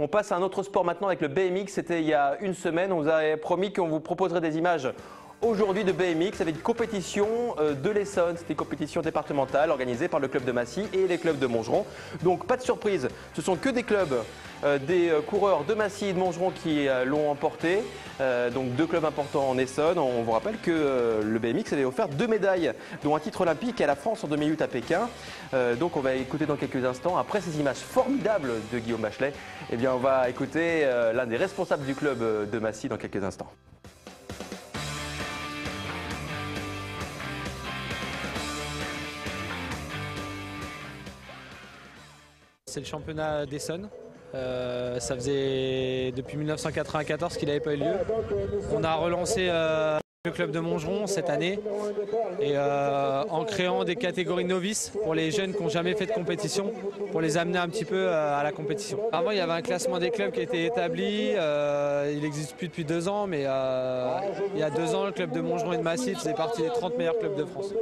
On passe à un autre sport maintenant avec le BMX. C'était il y a une semaine. On vous avait promis qu'on vous proposerait des images aujourd'hui de BMX avec une compétition euh, de l'Essonne. C'était une compétition départementale organisée par le club de Massy et les clubs de Montgeron. Donc pas de surprise, ce sont que des clubs, des euh, coureurs de Massy et de Montgeron qui l'ont emporté. donc deux clubs importants en Essonne. On vous rappelle que le BMX avait offert deux médailles, dont un titre olympique à la France en 2008 à Pékin. donc on va écouter dans quelques instants, après ces images formidables de Guillaume Bachelet, eh bien on va écouter l'un des responsables du club de Massy dans quelques instants. C'est le championnat d'Essonne. Euh, ça faisait depuis 1994 qu'il n'avait pas eu lieu. On a relancé euh, le club de Montgeron cette année et euh, en créant des catégories novices pour les jeunes qui n'ont jamais fait de compétition, pour les amener un petit peu à la compétition. Avant, il y avait un classement des clubs qui était établi. il n'existe plus depuis deux ans, mais il y a deux ans, le club de Montgeron et de Massy faisait partie des 30 meilleurs clubs de France.